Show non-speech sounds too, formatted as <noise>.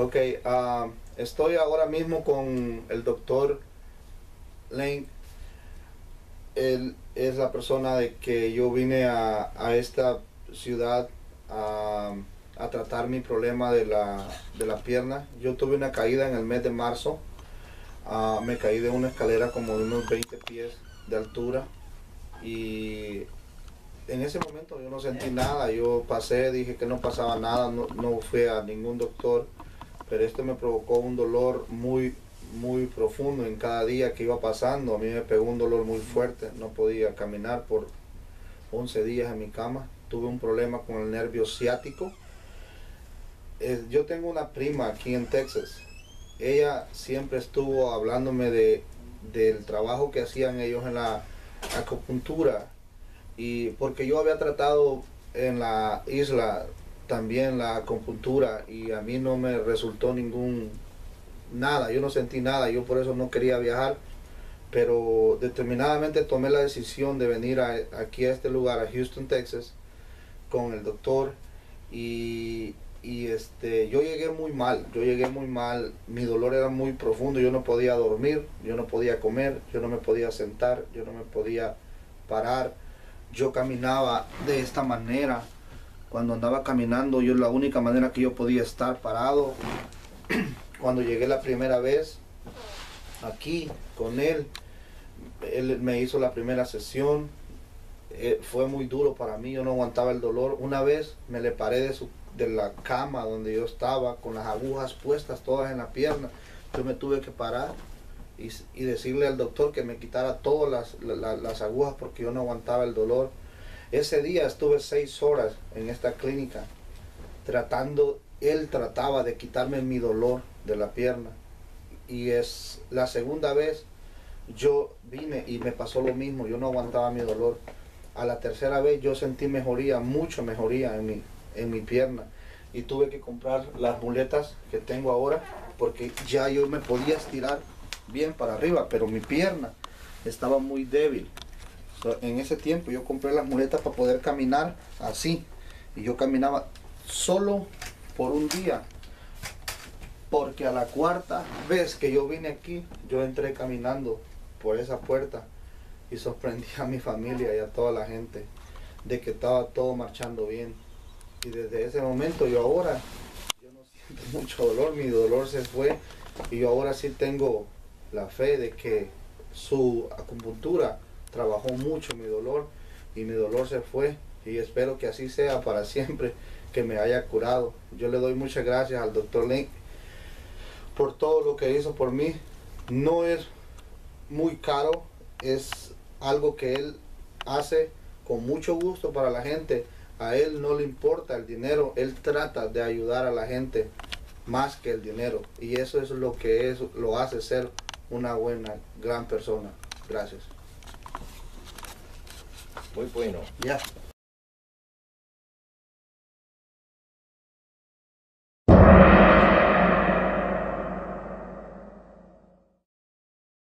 Ok, ah, estoy ahora mismo con el doctor Lane. Él es la persona de que yo vine a, esta ciudad a, a tratar mi problema de la, de la pierna. Yo tuve una caída en el mes de marzo. Ah, me caí de una escalera como de unos 20 pies de altura y en ese momento yo no sentí nada, yo pasé, dije que no pasaba nada, no, no fui a ningún doctor, pero esto me provocó un dolor muy, muy profundo en cada día que iba pasando, a mí me pegó un dolor muy fuerte, no podía caminar por 11 días en mi cama, tuve un problema con el nervio ciático. Eh, yo tengo una prima aquí en Texas, ella siempre estuvo hablándome de, del trabajo que hacían ellos en la acupuntura y porque yo había tratado en la isla también la acupuntura y a mí no me resultó ningún nada, yo no sentí nada, yo por eso no quería viajar, pero determinadamente tomé la decisión de venir a, aquí a este lugar, a Houston, Texas, con el doctor y, y este, yo llegué muy mal, yo llegué muy mal, mi dolor era muy profundo, yo no podía dormir, yo no podía comer, yo no me podía sentar, yo no me podía parar, yo caminaba de esta manera, cuando andaba caminando, yo la única manera que yo podía estar parado, <clears throat> cuando llegué la primera vez aquí con él, él me hizo la primera sesión, eh, fue muy duro para mí, yo no aguantaba el dolor, una vez me le paré de su de la cama donde yo estaba con las agujas puestas todas en la pierna. Yo me tuve que parar y, decirle al doctor que me quitara todas las, las, agujas porque yo no aguantaba el dolor. Ese día estuve seis horas en esta clínica tratando, él trataba de quitarme mi dolor de la pierna. Y es la segunda vez yo vine y me pasó lo mismo, yo no aguantaba mi dolor. A la tercera vez yo sentí mejoría, mucho mejoría en mi, en mi pierna y tuve que comprar las muletas que tengo ahora porque ya yo me podía estirar bien para arriba, pero mi pierna estaba muy débil. En ese tiempo yo compré las muletas para poder caminar así. Y yo caminaba solo por un día. Porque a la cuarta vez que yo vine aquí yo entré caminando por esa puerta y sorprendí a mi familia y a toda la gente de que estaba todo marchando bien. Y desde ese momento yo ahora, yo no siento <laughs> mucho dolor, mi dolor se fue. Y yo ahora sí tengo la fe de que su acupuntura trabajó mucho mi dolor y mi dolor se fue y espero que así sea para siempre, que me haya curado. Yo le doy muchas gracias al doctor Link por todo lo que hizo por mí. No es muy caro, es algo que él hace con mucho gusto para la gente a él no le importa el dinero, él trata de ayudar a la gente más que el dinero. Y eso es lo que es, lo hace ser una buena, gran persona. Gracias. Muy bueno. Ya.